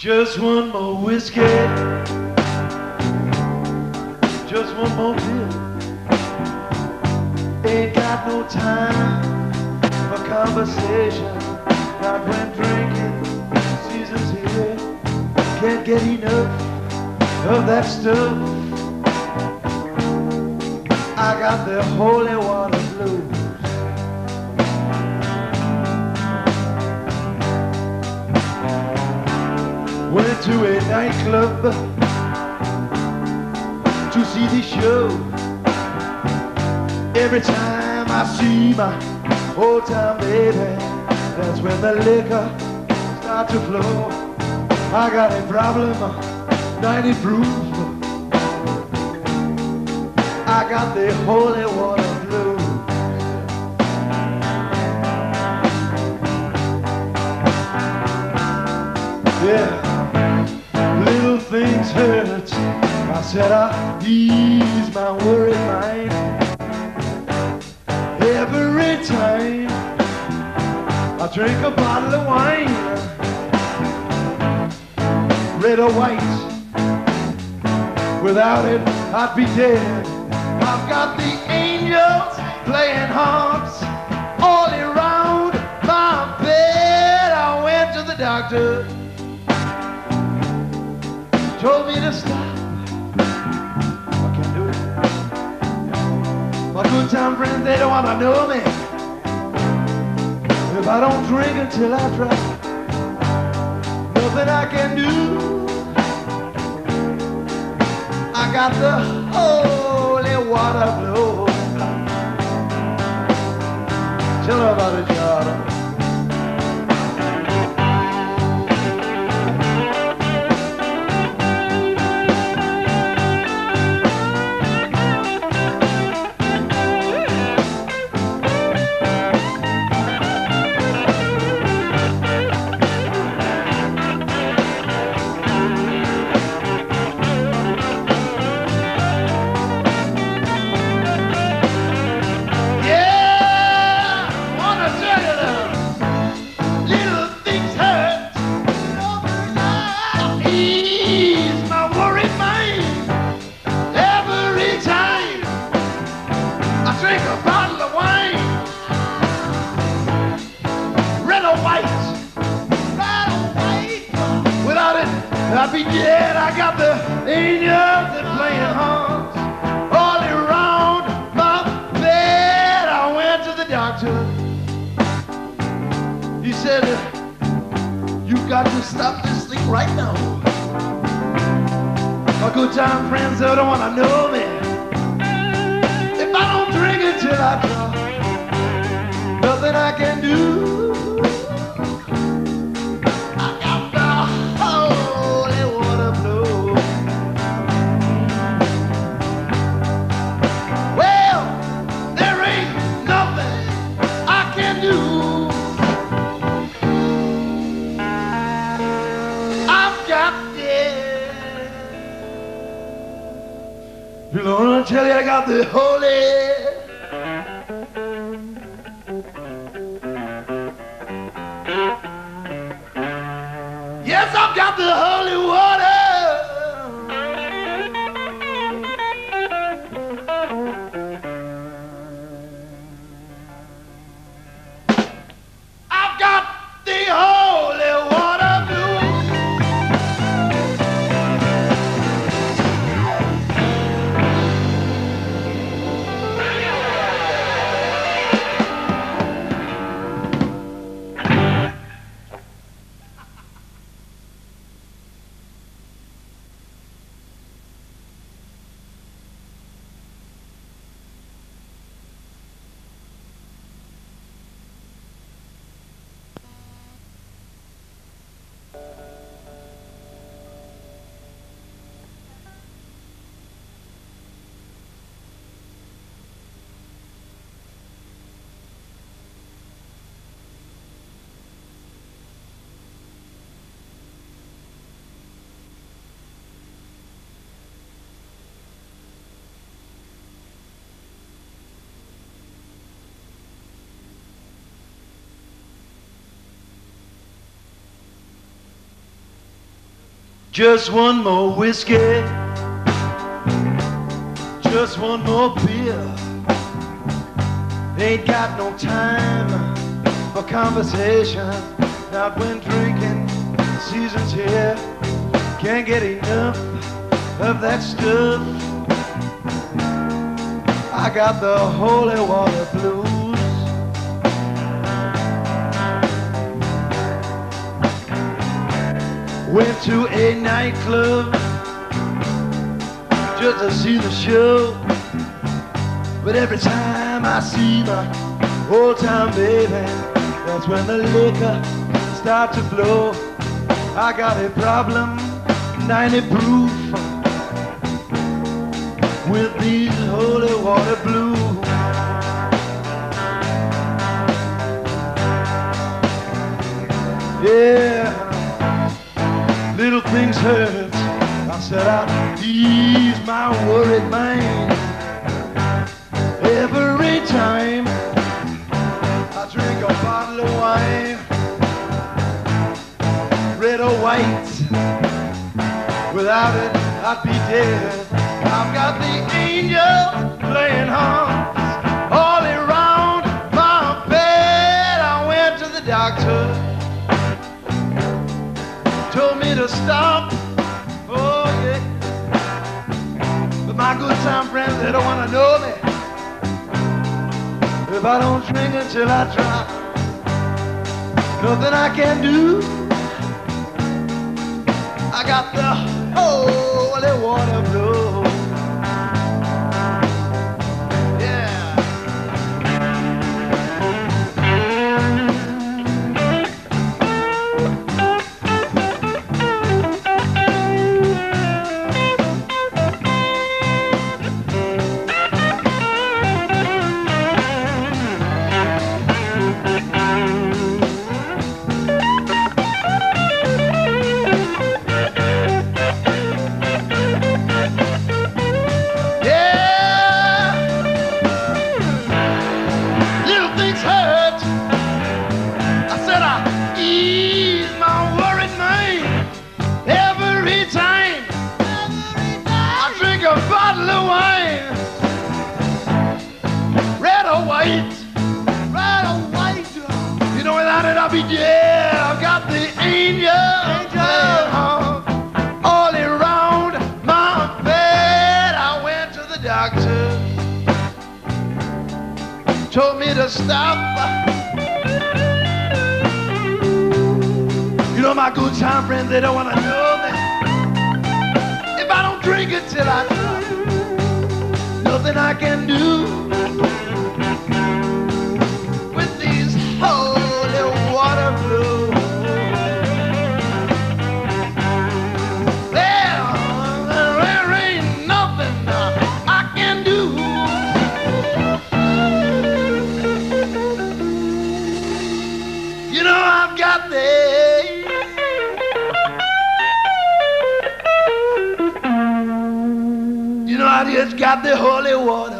Just one more whiskey. Just one more pill. Ain't got no time for conversation. Not when drinking season's here. Can't get enough of that stuff. I got the holy water blues. To a nightclub to see the show. Every time I see my old time baby, that's when the liquor start to flow. I got a problem, 90 proof. I got the holy water blues. Yeah, I said I ease my worried mind every time I drink a bottle of wine, red or white. Without it, I'd be dead. I've got the angels playing stop. I can't do it. My good time friends, they don't wanna know me. If I don't drink until I drop, nothing I can do. I got the holy water flow. Tell her about it, Jordan. I'd be dead. I got the angels that playing harps all around my bed. I went to the doctor. He said, "You've got to stop this thing right now." My good time friends they don't wanna know me. I tell you? I got the holy. Yes, I've got the holy water. Just one more whiskey. Just one more beer. Ain't got no time for conversation. Not when drinking season's here. Can't get enough of that stuff. I got the holy water blues. Went to a nightclub just to see the show. But every time I see my old time baby, that's when the liquor starts to flow. I got a problem, 90 proof, with these holy water blues. Yeah, I said I ease my worried mind every time I drink a bottle of wine, red or white. Without it, I'd be dead. I've got the angels playing harps to stop. Oh yeah, but my good time friends they don't wanna know me. If I don't drink until I drop, nothing I can do. I got the holy water blue. Be dead. I've got the angel, angel all around my bed. I went to the doctor, told me to stop. You know my good time friends, they don't want to know me. If I don't drink it till I drop, nothing I can do You know got the holy water